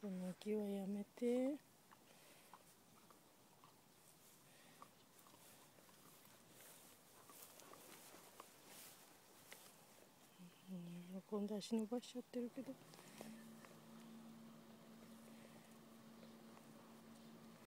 そのきはやめて。うん、今度足伸ばしちゃってるけど。